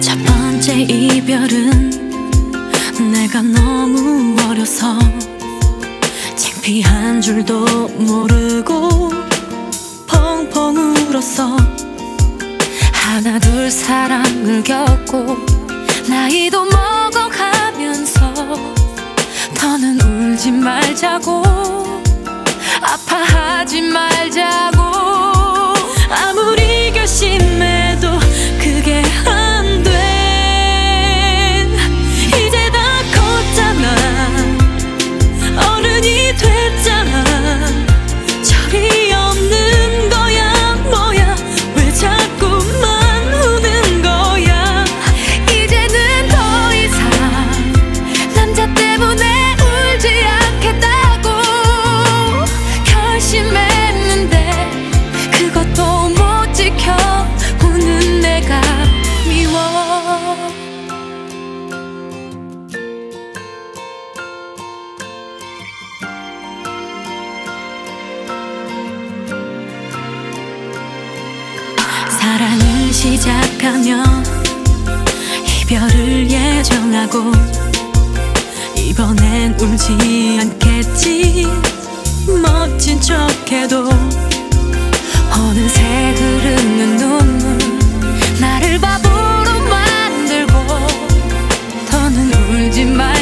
첫 번째 이별은 내가 너무 어려서 창피한 줄도 모르고 펑펑 울었어. 하나 둘 사랑을 겪고 나이도 먹어가면서 더는 울지 말자고 아파하지 말자고. 아무리 결심 사랑을 시작하며 이별을 예정하고 이번엔 울지 않겠지. 멋진 척해도 어느새 흐르는 눈물 나를 바보로 만들고 더는 울지 마